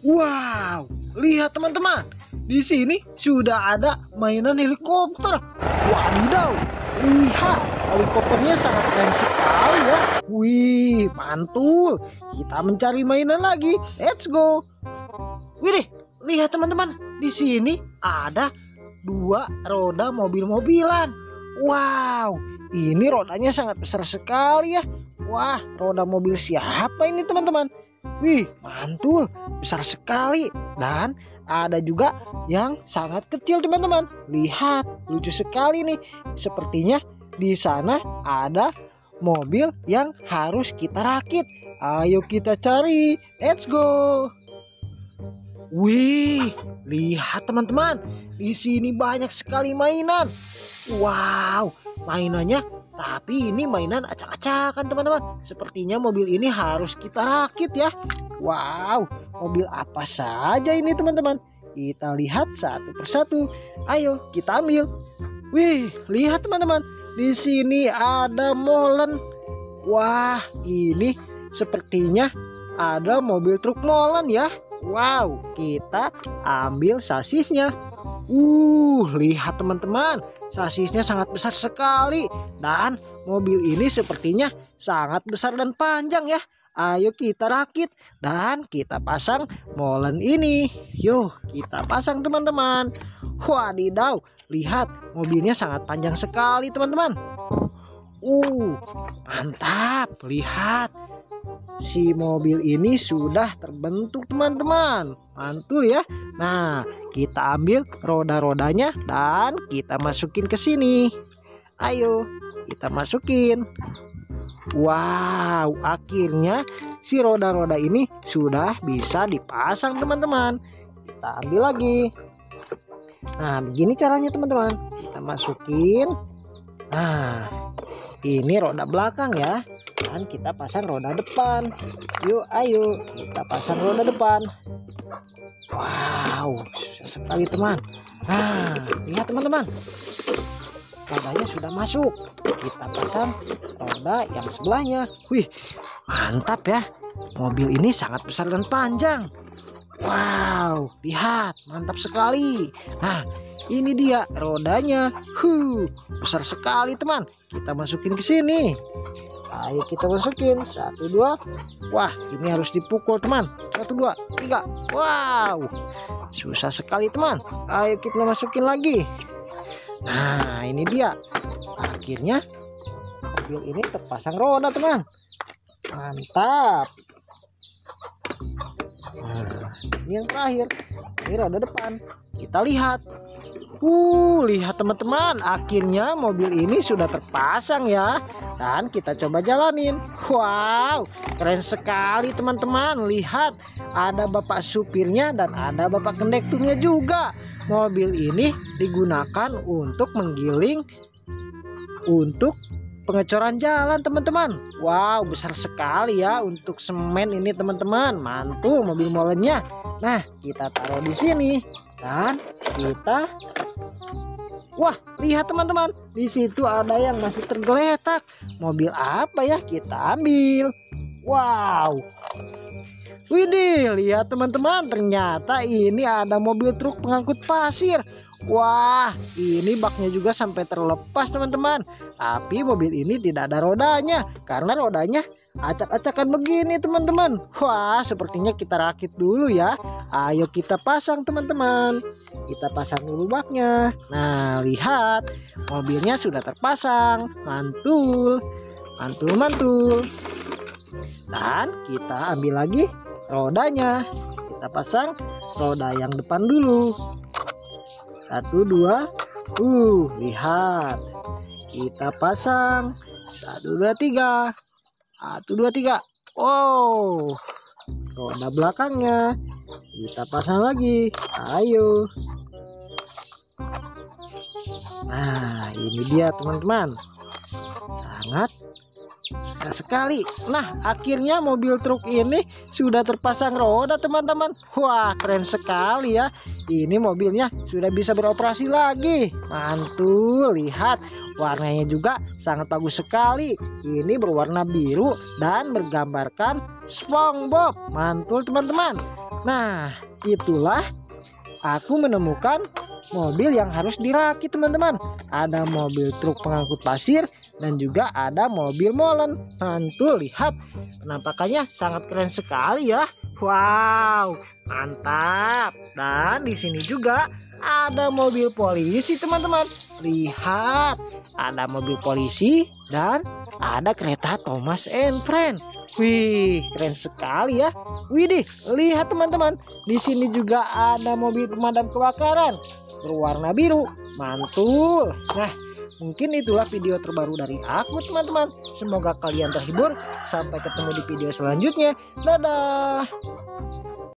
Wow, lihat teman-teman. Di sini sudah ada mainan helikopter. Wadidaw, lihat helikopternya sangat keren sekali ya. Wih, mantul. Kita mencari mainan lagi. Let's go. Wih, lihat teman-teman. Di sini ada dua roda mobil-mobilan. Wow, ini rodanya sangat besar sekali ya. Wah, roda mobil siapa ini teman-teman? Wih, mantul, besar sekali. Dan ada juga yang sangat kecil teman-teman. Lihat, lucu sekali nih. Sepertinya di sana ada mobil yang harus kita rakit. Ayo kita cari. Let's go. Wih, lihat teman-teman. Di sini banyak sekali mainan. Wow, mainannya tapi ini mainan acak-acakan teman-teman. Sepertinya mobil ini harus kita rakit ya. Wow, mobil apa saja ini teman-teman? Kita lihat satu persatu. Ayo kita ambil. Wih, lihat teman-teman. Di sini ada molen. Wah, ini sepertinya ada mobil truk molen ya. Wow, kita ambil sasisnya. Uh, lihat teman-teman, sasisnya sangat besar sekali dan mobil ini sepertinya sangat besar dan panjang ya. Ayo kita rakit dan kita pasang molen ini. Yuk, kita pasang teman-teman. Wadidaw, lihat mobilnya sangat panjang sekali teman-teman. Uh, mantap, lihat si mobil ini sudah terbentuk teman-teman. Mantul ya. Nah kita ambil roda-rodanya dan kita masukin ke sini. Ayo kita masukin. Wow akhirnya si roda-roda ini sudah bisa dipasang teman-teman. Kita ambil lagi. Nah begini caranya teman-teman. Kita masukin. Nah ini roda belakang ya. Dan kita pasang roda depan. Yuk ayo. Kita pasang roda depan. Wow sekali teman. Nah lihat teman-teman. Rodanya sudah masuk. Kita pasang roda yang sebelahnya. Wih mantap ya. Mobil ini sangat besar dan panjang. Wow lihat mantap sekali. Nah ini dia rodanya. Huh besar sekali teman kita masukin ke sini Ayo kita masukin satu dua. Wah ini harus dipukul teman. Satu dua tiga. Wow susah sekali teman. Ayo kita masukin lagi. Nah ini dia. Akhirnya mobil ini terpasang roda teman. Mantap. Ini yang terakhir. Ini roda depan. Kita lihat. Uh, lihat teman-teman, akhirnya mobil ini sudah terpasang ya. Dan kita coba jalanin. Wow, keren sekali teman-teman. Lihat, ada bapak supirnya dan ada bapak kondekturnya juga. Mobil ini digunakan untuk menggiling untuk pengecoran jalan teman-teman. Wow, besar sekali ya untuk semen ini teman-teman. Mantul mobil molennya. Nah, kita taruh di sini dan kita Wah, lihat teman-teman, di situ ada yang masih tergeletak. Mobil apa ya? Kita ambil. Wow. Widih, lihat teman-teman, ternyata ini ada mobil truk pengangkut pasir. Wah, ini baknya juga sampai terlepas teman-teman. Tapi mobil ini tidak ada rodanya karena rodanya acak-acakan begini teman-teman. Wah, sepertinya kita rakit dulu ya. Ayo kita pasang teman-teman. Kita pasang dulu baknya. Nah, lihat. Mobilnya sudah terpasang. Mantul. Mantul, mantul. Dan kita ambil lagi rodanya. Kita pasang roda yang depan dulu. Satu, dua. Uh, lihat. Kita pasang. Satu, dua, tiga. Satu, dua, tiga. Oh, roda belakangnya. Kita pasang lagi. Ayo. Nah, ini dia teman-teman. Sangat susah sekali. Nah, akhirnya mobil truk ini sudah terpasang roda, teman-teman. Wah, keren sekali ya. Ini mobilnya sudah bisa beroperasi lagi. Mantul, lihat Warnanya juga sangat bagus sekali. Ini berwarna biru dan bergambarkan SpongeBob. Mantul teman-teman. Nah, itulah aku menemukan mobil yang harus dirakit teman-teman. Ada mobil truk pengangkut pasir dan juga ada mobil molen. Mantul, lihat penampakannya sangat keren sekali ya. Wow, mantap. Dan di sini juga ada mobil polisi teman-teman. Lihat, ada mobil polisi dan ada kereta Thomas and Friend. Wih, keren sekali ya. Widih, lihat teman-teman. Di sini juga ada mobil pemadam kebakaran berwarna biru. Mantul. Nah, mungkin itulah video terbaru dari aku teman-teman. Semoga kalian terhibur. Sampai ketemu di video selanjutnya. Dadah.